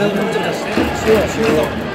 れを取っちゃったして。